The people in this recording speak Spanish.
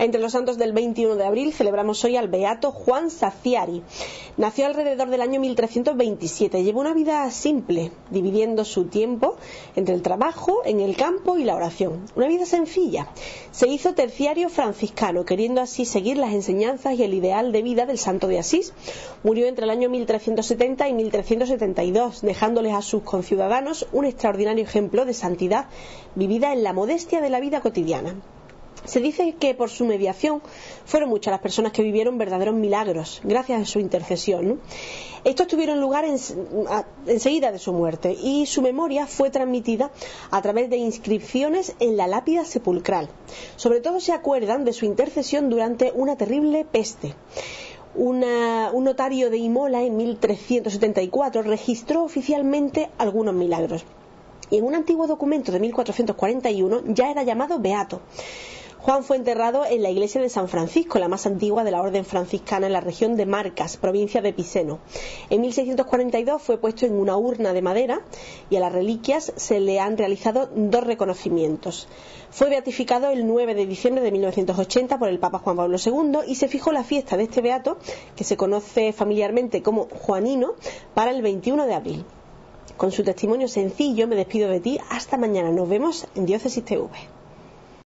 Entre los santos del 21 de abril celebramos hoy al beato Juan Saciari. Nació alrededor del año 1327. Llevó una vida simple, dividiendo su tiempo entre el trabajo, en el campo y la oración. Una vida sencilla. Se hizo terciario franciscano, queriendo así seguir las enseñanzas y el ideal de vida del santo de Asís. Murió entre el año 1370 y 1372, dejándoles a sus conciudadanos un extraordinario ejemplo de santidad vivida en la modestia de la vida cotidiana. Se dice que por su mediación fueron muchas las personas que vivieron verdaderos milagros gracias a su intercesión. Estos tuvieron lugar enseguida de su muerte y su memoria fue transmitida a través de inscripciones en la lápida sepulcral. Sobre todo se acuerdan de su intercesión durante una terrible peste. un notario de Imola en 1374 registró oficialmente algunos milagros. Y en un antiguo documento de 1441 ya era llamado Beato. Juan fue enterrado en la iglesia de San Francisco, la más antigua de la orden franciscana en la región de Marcas, provincia de Piceno. En 1642 fue puesto en una urna de madera y a las reliquias se le han realizado dos reconocimientos. Fue beatificado el 9 de diciembre de 1980 por el Papa Juan Pablo II y se fijó la fiesta de este beato, que se conoce familiarmente como Juanino, para el 21 de abril. Con su testimonio sencillo me despido de ti. Hasta mañana. Nos vemos en Diócesis TV.